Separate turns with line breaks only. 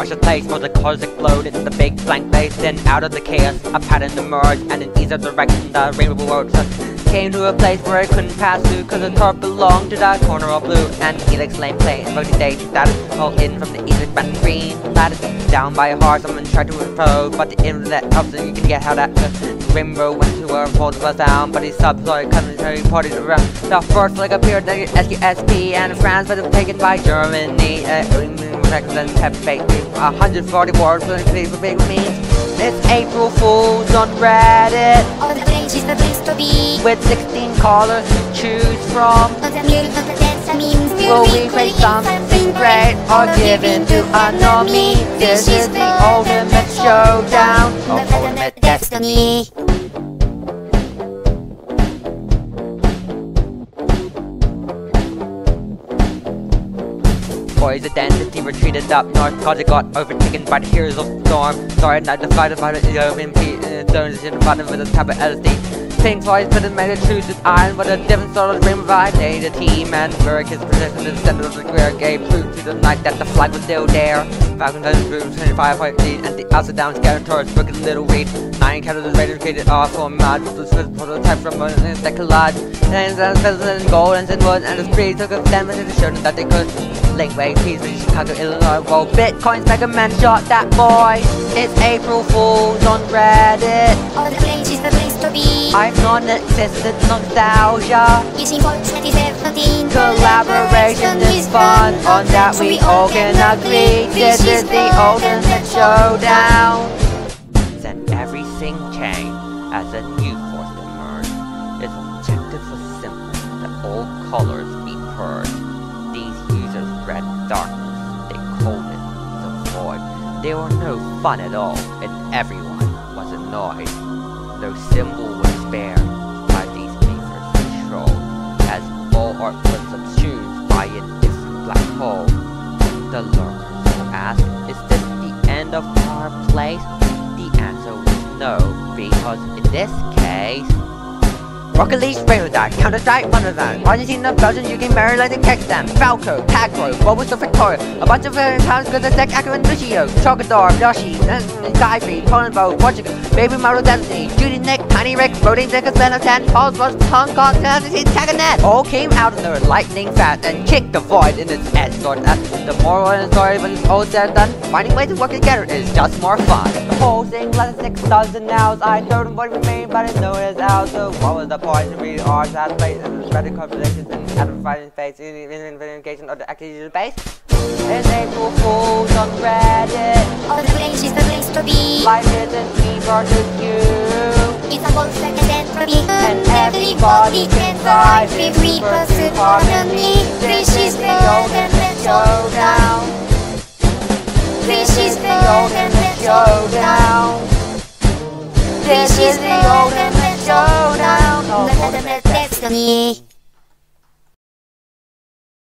precious place where the colors explode in the big blank space. Then out of the chaos, a pattern emerged, and in either direction, the Rainbow Road just came to a place where I couldn't pass through, cause the top belonged to that corner of blue. And Helix Lane play voting day status, all in from the Helix band green. Lattice down by a heart, someone tried to impose, but the internet helps and you can get how that the rainbow went to a fold us down, but he stopped so I couldn't parties around. The first flag appeared, the SQSP and France, but it was taken by Germany. Uh, and Pepe, 140 words for the big means. It's April Fool's on Reddit.
All the place is the place to be.
With 16 colors to choose from.
But the music of the dance means
Will we create something great or give in to anomie? This is the ultimate showdown of ultimate destiny. boys identity retreated up north cause it got overtaken by the heroes of storm. Sorry, not divided by the Ethiopian zones uh, in the bottom of the type of LSD. It made a truce with iron, but a different sort of dream revived the team and Burke his position in the center of the square gave proof to the night that the flag was still there. Falcon Dungeons grew 25 point and the down scattered towards broken little read. Nine the Raiders created off for mad, with the Swiss prototype from one that collide. And then feathers and gold and wood, and the street took a them and showed them that they could. Lakeway, Peace, Chicago, Illinois, well, Bitcoins, Mega Man shot that boy. It's April Fools on Reddit.
All the place is the place to be.
I've non-existent nostalgia.
Using for 2017.
Collaboration is fun, on that we all can agree. This is the ultimate showdown. Then everything changed as a new force emerged. Its objectives were simple, that all colors be purged. These users read darkness, they called it the void. They were no fun at all, and everyone was annoyed. No symbol was spared by these papers control, as all art was subsumed by a different black hole. The lurkers will ask, is this the end of our place? The answer was no, because in this case, Rocket League, Railroad, Counter-Strike, Wonderland, Argentina, Belgium, UK, Maryland, and Kazakhstan, Falco, Tagro, Bulbasaur, Victoria, a bunch of good as Deck, Akron, Lucio, Chogador, Yoshi, Poland Bow, Portugal, Baby Mario Destiny, Judy Nick, Tiny Rick, Roding Dickers, Ben 10, Paul's Buzz, Hong Kong, Tennessee, Taganet, all came out of their lightning fast and kicked the void in its head sort the moral of the story when it's all said and done, finding ways to work together is just more fun. The whole thing lasted six dozen hours, I told him what remained, but I know it's out, so what was the point? To read art as place and spreading conversations and advertising face in identification of the activity base. It's April Fools on Reddit.
All the place is the place to be.
Life isn't me versus you.
It's a both second and me.
And everybody can thrive if we pursue harmony. This is the ultimate showdown. This is the ultimate showdown. This is the
destiny.